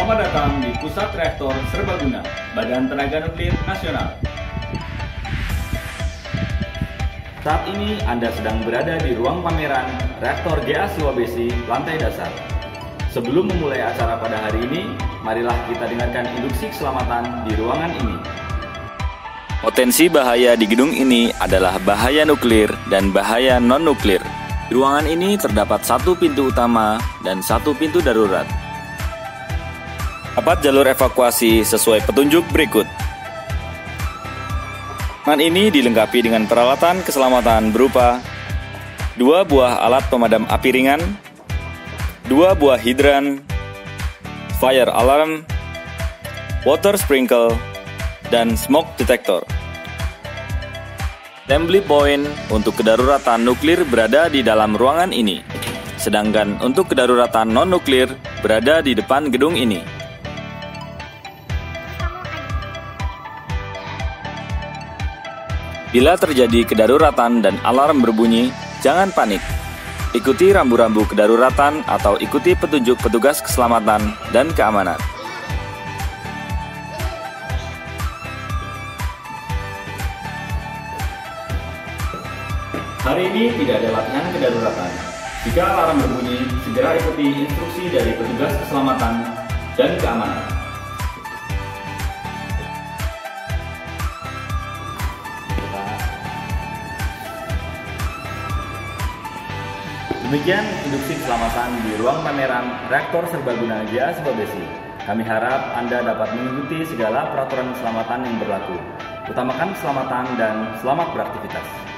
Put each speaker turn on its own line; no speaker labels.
Selamat datang di Pusat Reaktor Serbaguna, Badan Tenaga Nuklir Nasional. Saat ini Anda sedang berada di ruang pameran Reaktor GA Sulawesi lantai dasar. Sebelum memulai acara pada hari ini, marilah kita dengarkan induksi keselamatan di ruangan ini. Potensi bahaya di gedung ini adalah bahaya nuklir dan bahaya non-nuklir. Di ruangan ini terdapat satu pintu utama dan satu pintu darurat. Dapat jalur evakuasi sesuai petunjuk berikut. Ruangan ini dilengkapi dengan peralatan keselamatan berupa dua buah alat pemadam api ringan, dua buah hidran, fire alarm, water sprinkle, dan smoke detector. Assembly point untuk kedaruratan nuklir berada di dalam ruangan ini, sedangkan untuk kedaruratan non-nuklir berada di depan gedung ini. Bila terjadi kedaruratan dan alarm berbunyi, jangan panik. Ikuti rambu-rambu kedaruratan atau ikuti petunjuk petugas keselamatan dan keamanan. Hari ini tidak ada latihan kedaruratan. Jika alarm berbunyi, segera ikuti instruksi dari petugas keselamatan dan keamanan. Demikian induksi keselamatan di ruang pameran Reaktor Serbaguna GA Sulawesi. Kami harap Anda dapat mengikuti segala peraturan keselamatan yang berlaku. Utamakan keselamatan dan selamat beraktivitas.